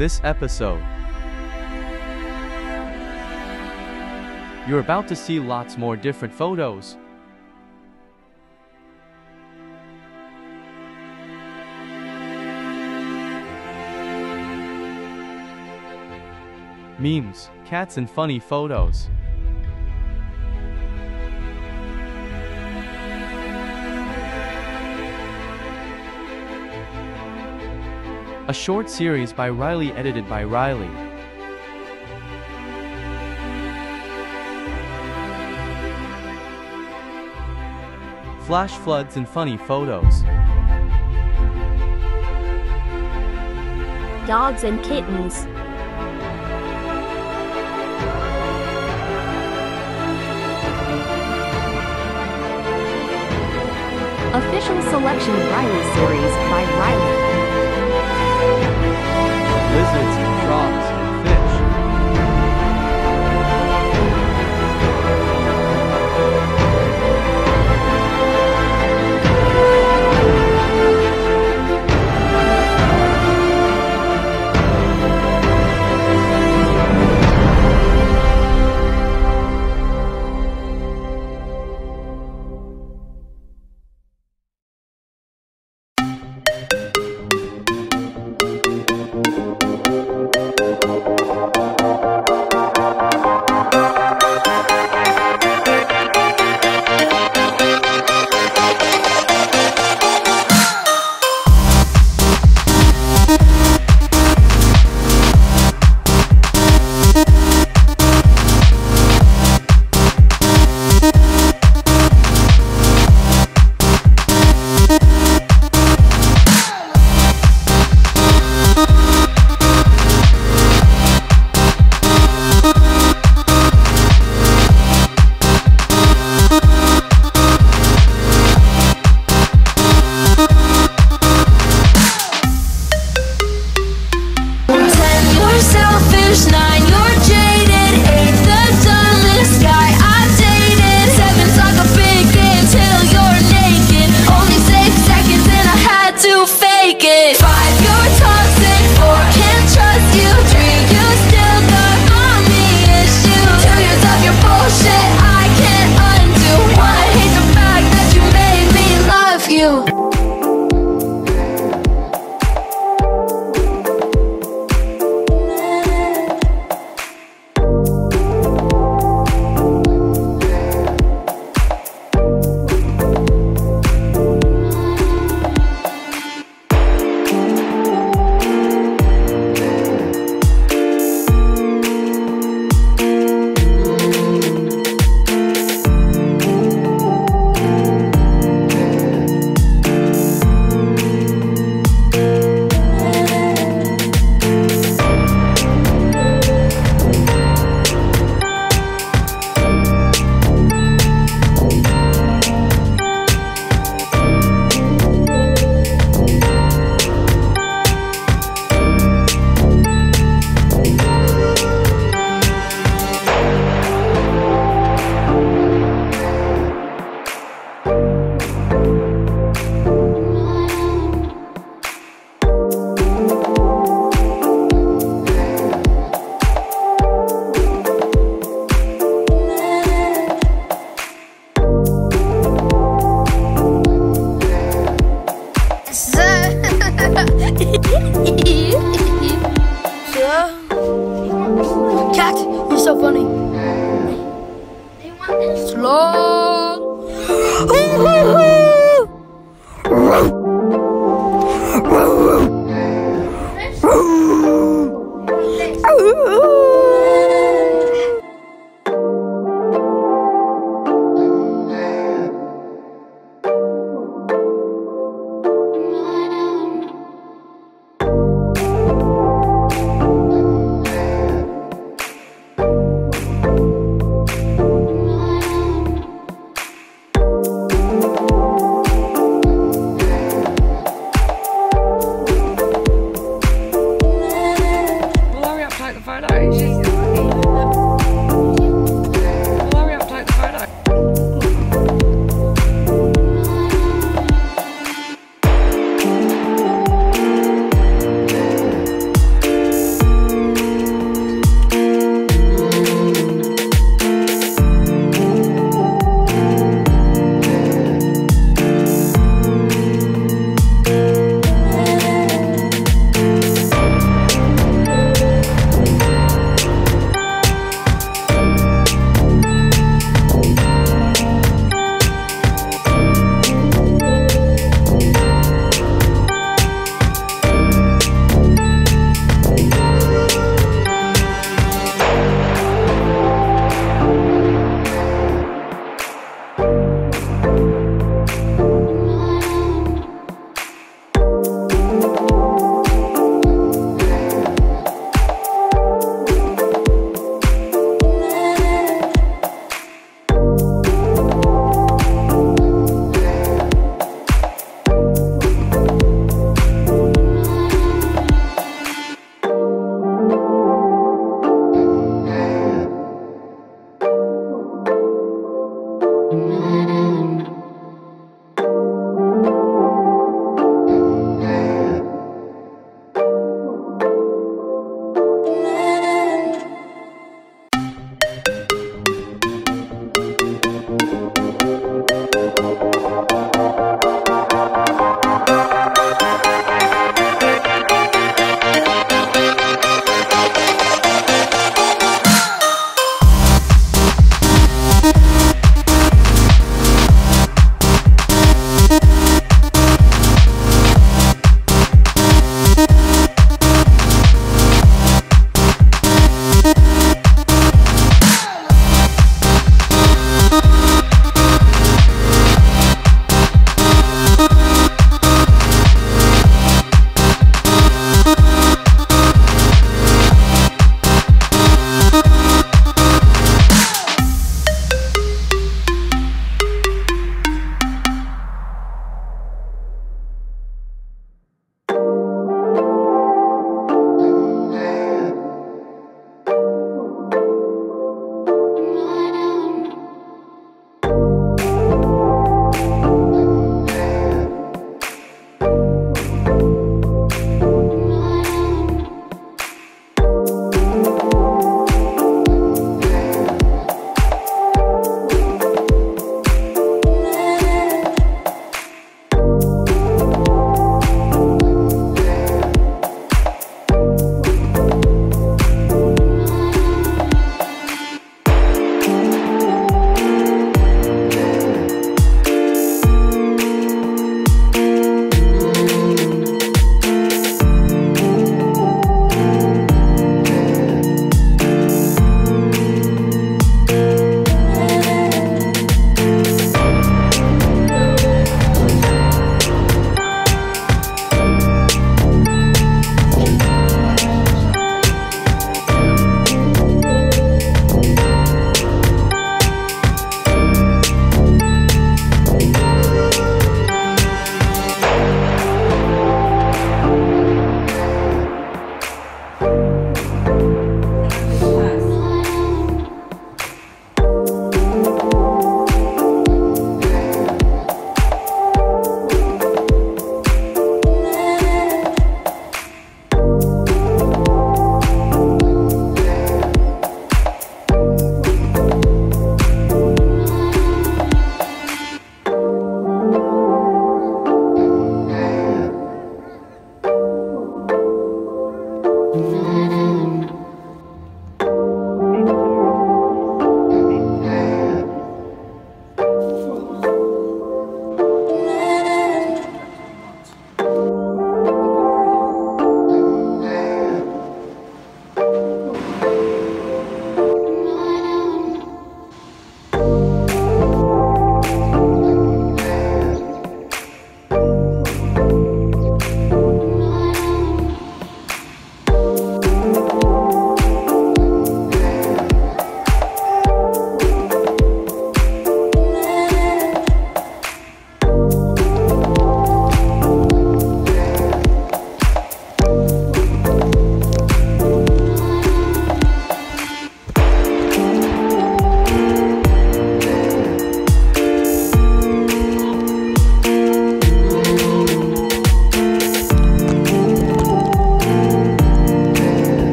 this episode. You're about to see lots more different photos. Memes, cats and funny photos. A short series by Riley edited by Riley. Flash floods and funny photos. Dogs and kittens. Official Selection Riley Series by Riley. Lizards, and fish.